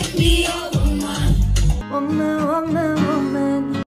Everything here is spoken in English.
Take me, oh woman. Oh, woman.